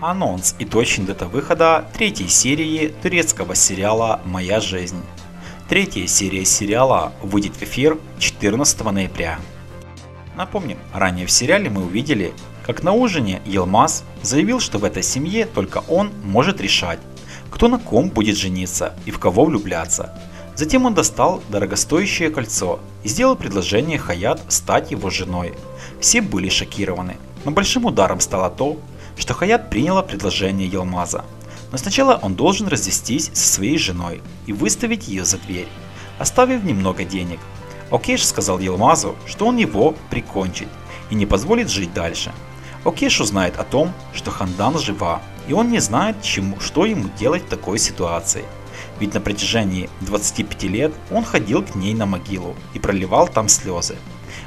Анонс и точная дата выхода третьей серии турецкого сериала «Моя жизнь». Третья серия сериала выйдет в эфир 14 ноября. Напомним, ранее в сериале мы увидели, как на ужине Елмаз заявил, что в этой семье только он может решать, кто на ком будет жениться и в кого влюбляться. Затем он достал дорогостоящее кольцо и сделал предложение Хаят стать его женой. Все были шокированы, но большим ударом стало то, что Хаят приняла предложение Елмаза. Но сначала он должен развестись со своей женой и выставить ее за дверь, оставив немного денег. Океш сказал Елмазу, что он его прикончит и не позволит жить дальше. Океш узнает о том, что Хандан жива, и он не знает, чему, что ему делать в такой ситуации. Ведь на протяжении 25 лет он ходил к ней на могилу и проливал там слезы.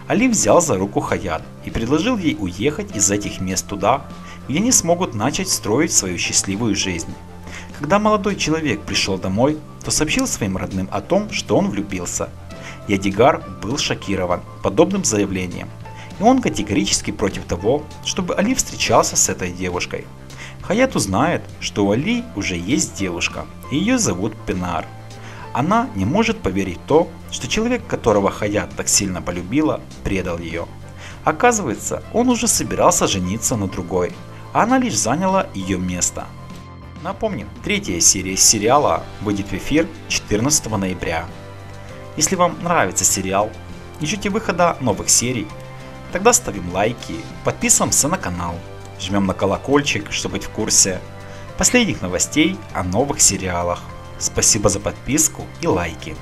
Али взял за руку Хаят и предложил ей уехать из этих мест туда, где они смогут начать строить свою счастливую жизнь. Когда молодой человек пришел домой, то сообщил своим родным о том, что он влюбился. Ядигар был шокирован подобным заявлением, и он категорически против того, чтобы Али встречался с этой девушкой. Хаят узнает, что у Али уже есть девушка, и ее зовут Пенар. Она не может поверить в то, что человек, которого Хаят так сильно полюбила, предал ее. Оказывается, он уже собирался жениться на другой, а она лишь заняла ее место. Напомним, третья серия сериала выйдет в эфир 14 ноября. Если вам нравится сериал и ждете выхода новых серий, тогда ставим лайки, подписываемся на канал, жмем на колокольчик, чтобы быть в курсе последних новостей о новых сериалах. Спасибо за подписку и лайки.